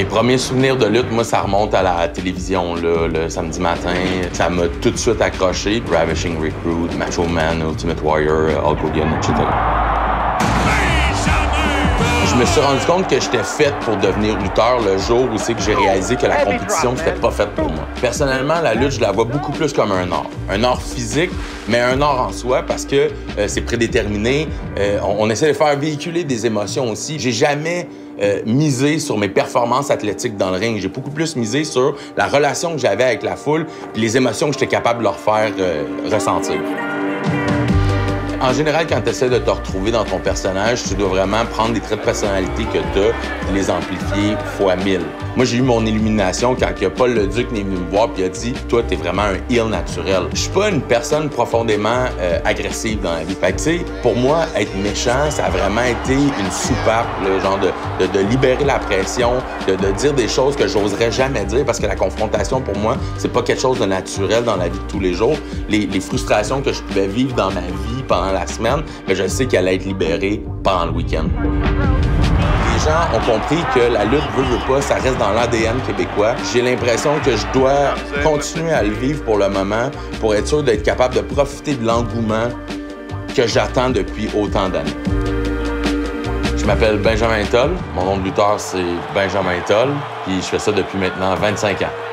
Mes premiers souvenirs de lutte, moi, ça remonte à la télévision, le samedi matin. Ça m'a tout de suite accroché. Ravishing Recruit, Macho Man, Ultimate Warrior, Hulk Hogan, etc. Je me suis rendu compte que j'étais faite pour devenir lutteur le jour où c'est que j'ai réalisé que la compétition, c'était pas faite pour moi. Personnellement, la lutte, je la vois beaucoup plus comme un art. Un art physique, mais un art en soi parce que euh, c'est prédéterminé. Euh, on, on essaie de faire véhiculer des émotions aussi. J'ai jamais euh, misé sur mes performances athlétiques dans le ring. J'ai beaucoup plus misé sur la relation que j'avais avec la foule puis les émotions que j'étais capable de leur faire ressentir. En général, quand tu essaies de te retrouver dans ton personnage, tu dois vraiment prendre des traits de personnalité que tu as les amplifier fois mille. Moi, j'ai eu mon illumination quand a Paul Leduc est venu me voir et a dit Toi, t'es vraiment un heel naturel. Je suis pas une personne profondément euh, agressive dans la vie. Fait que, pour moi, être méchant, ça a vraiment été une soupape, le genre de, de, libérer la pression, de, dire des choses que j'oserais jamais dire parce que la confrontation, pour moi, c'est pas quelque chose de naturel dans la vie de tous les jours. Les, les frustrations que je pouvais vivre dans ma vie la semaine, mais je sais qu'elle allait être libérée pendant le week-end. Les gens ont compris que la lutte veut, veut pas, ça reste dans l'ADN québécois. J'ai l'impression que je dois continuer à le vivre pour le moment pour être sûr d'être capable de profiter de l'engouement que j'attends depuis autant d'années. Je m'appelle Benjamin Toll. Mon nom de lutteur, c'est Benjamin Toll. Puis je fais ça depuis maintenant 25 ans.